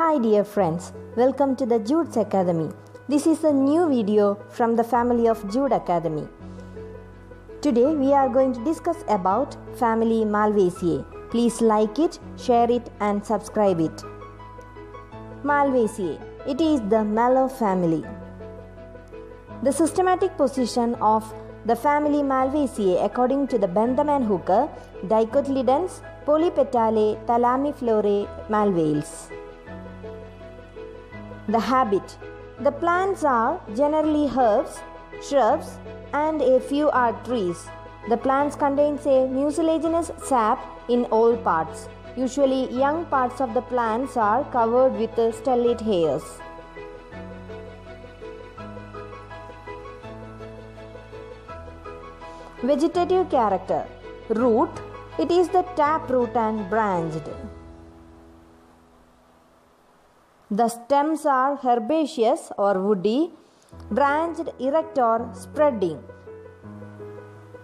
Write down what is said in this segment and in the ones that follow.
Hi dear friends, welcome to the Jude's Academy. This is a new video from the family of Jude Academy. Today we are going to discuss about family Malvaceae. Please like it, share it and subscribe it. Malvaceae. It is the Mallow family. The systematic position of the family Malvaceae according to the Bentham and Hooker, Dicotyledons, Polypetalae, Thalamiflorae, Malvaceae. The habit. The plants are generally herbs, shrubs, and a few are trees. The plants contains a mucilaginous sap in all parts. Usually, young parts of the plants are covered with stellate hairs. Vegetative character. Root. It is the tap root and branched. The stems are herbaceous or woody, branched, erect or spreading.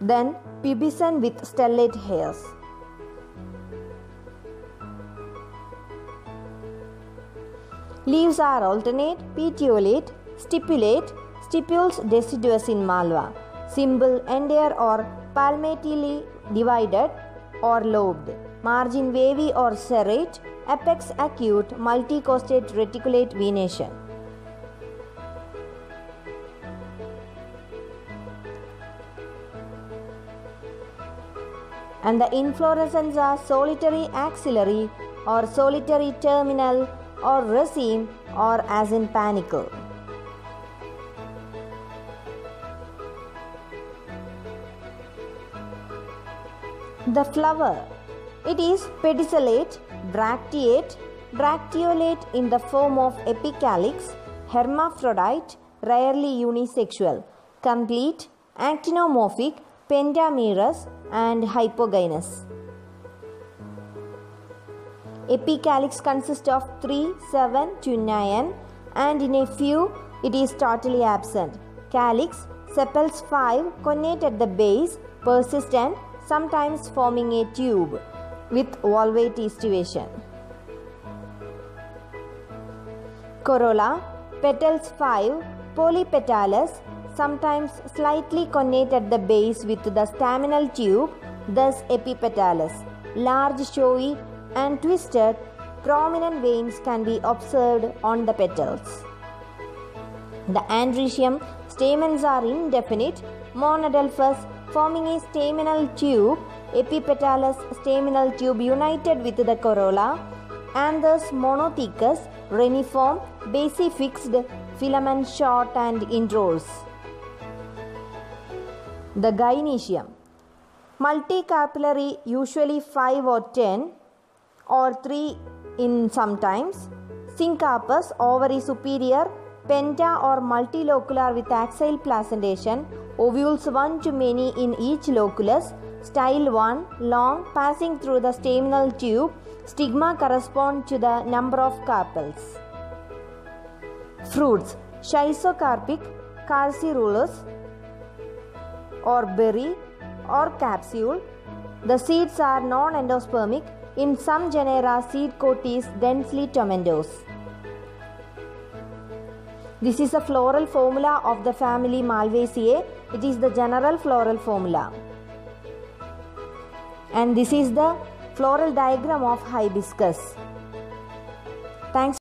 Then pubescent with stellate hairs. Leaves are alternate, petiolate, stipulate, stipules deciduous in Malva. Symbol entire or palmately divided or lobed. Margin wavy or serrate, apex acute, multicostate reticulate venation. And the inflorescence are solitary axillary or solitary terminal or raceme or as in panicle. The flower. It is pedicellate, bracteate, bracteolate in the form of epicalyx, hermaphrodite, rarely unisexual, complete, actinomorphic, pentamerous, and hypogynous. Epicalyx consists of 3, 7 to 9 and in a few it is totally absent. Calyx, sepals 5, connate at the base, persistent, sometimes forming a tube with valvate estivation. Corolla, petals 5, polypetalous, sometimes slightly connate at the base with the staminal tube, thus epipetalous. Large, showy, and twisted, prominent veins can be observed on the petals. The androecium stamens are indefinite, monadelphous, forming a staminal tube, epipetalous staminal tube united with the corolla, anthers monothecous, reniform, basifixed, filament short and introrse. The gynoecium. Multicarpellary, usually 5 or 10 or 3 in sometimes. Syncarpous, ovary superior, penta or multilocular with axile placentation, ovules 1 to many in each loculus, style 1, long, passing through the staminal tube, stigma correspond to the number of carpels. Fruits, schizocarpic, carcerulus or berry or capsule. The seeds are non-endospermic. In some genera, seed coat is densely tomentose. This is a floral formula of the family Malvaceae. It is the general floral formula. And this is the floral diagram of hibiscus. Thanks.